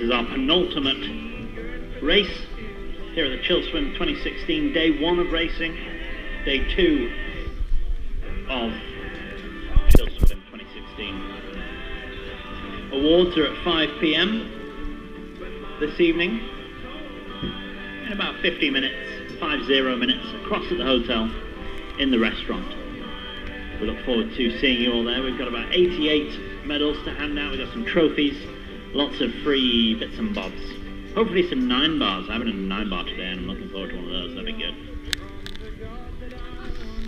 This is our penultimate race here at the Chillswim 2016, day one of racing, day two of Chillswim 2016. Awards are at 5 p.m. this evening. In about 50 minutes, 50 minutes, across at the hotel in the restaurant. We look forward to seeing you all there. We've got about 88 medals to hand out. We've got some trophies, lots of free bits and bobs. Hopefully some nine bars. I haven't had a nine bar today and I'm looking forward to one of those. That'd be good.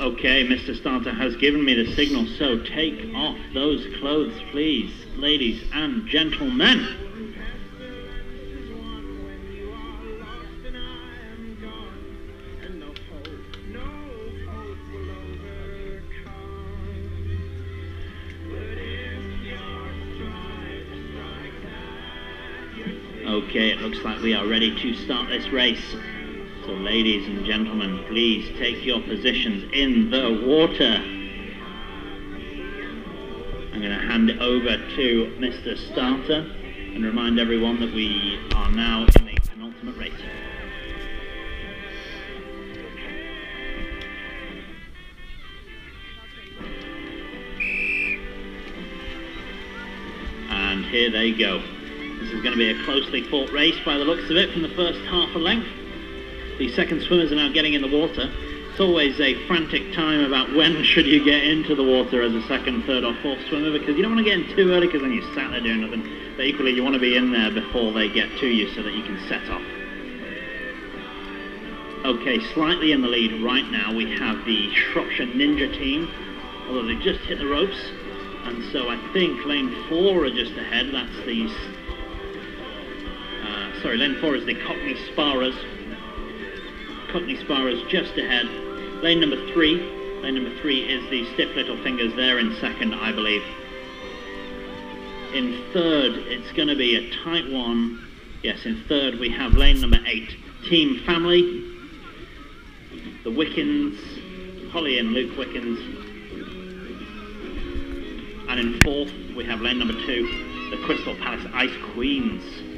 Okay, Mr. Starter has given me the signal, so take off those clothes, please, ladies and gentlemen. Okay, it looks like we are ready to start this race. So ladies and gentlemen, please take your positions in the water. I'm going to hand it over to Mr. Starter and remind everyone that we are now in the penultimate race. And here they go. This is going to be a closely fought race by the looks of it from the first half a length. The second swimmers are now getting in the water. It's always a frantic time about when should you get into the water as a second, third or fourth swimmer because you don't want to get in too early because then you're sat there doing nothing. But equally you want to be in there before they get to you so that you can set off. Okay, slightly in the lead right now we have the Shropshire Ninja team, although they just hit the ropes. And so I think lane four are just ahead. That's the sorry, lane four is the Cockney Sparrows. Cockney Sparrows just ahead. Lane number three. Lane number three is the Stiff Little Fingers. They're in second, I believe. In third, it's going to be a tight one. Yes, in third we have lane number eight, Team Family. The Wickens, Holly and Luke Wickens. And in fourth, we have lane number two, the Crystal Palace Ice Queens.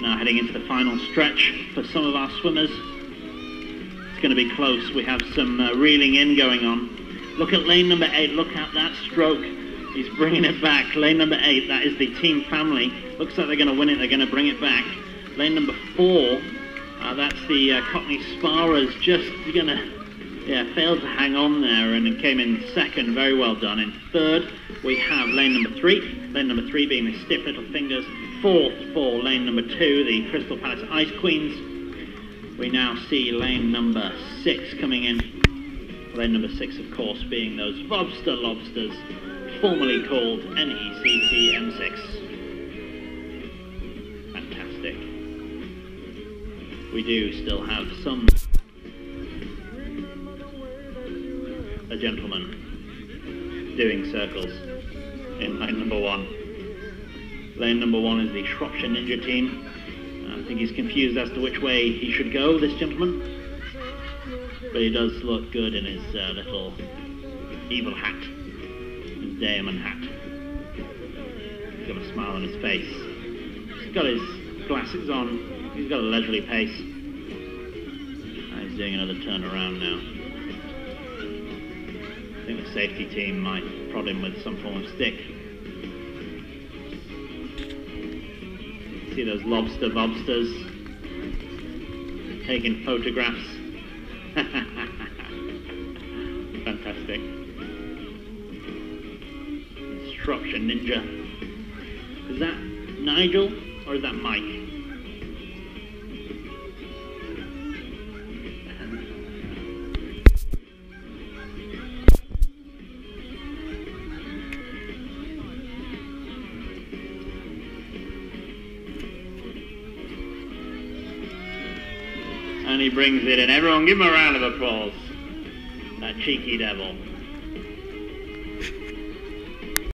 Now heading into the final stretch for some of our swimmers. It's going to be close. We have some uh, reeling in going on. Look at lane number eight. Look at that stroke. He's bringing it back. Lane number eight, that is the team family. Looks like they're going to win it. They're going to bring it back. Lane number four, uh, that's the uh, Cockney Sparrows. Just going to, yeah, failed to hang on there and came in second. Very well done. In third, we have lane number three. Lane number three being the Stiff Little Fingers. Fourth for lane number two, the Crystal Palace Ice Queens. We now see lane number six coming in. Lane number six, of course, being those Vobster Lobsters, formerly called NECT M6. Fantastic. We do still have some... A gentleman doing circles in lane number one. Lane number one is the Shropshire Ninja team. I think he's confused as to which way he should go, this gentleman. But he does look good in his uh, little evil hat, his diamond hat. He's got a smile on his face. He's got his glasses on. He's got a leisurely pace. he's doing another turn around now. Think the safety team might prod him with some form of stick. See those lobster lobsters taking photographs. Fantastic. Shropshire Ninja. Is that Nigel or is that Mike? And he brings it in. Everyone give him a round of applause. That cheeky devil.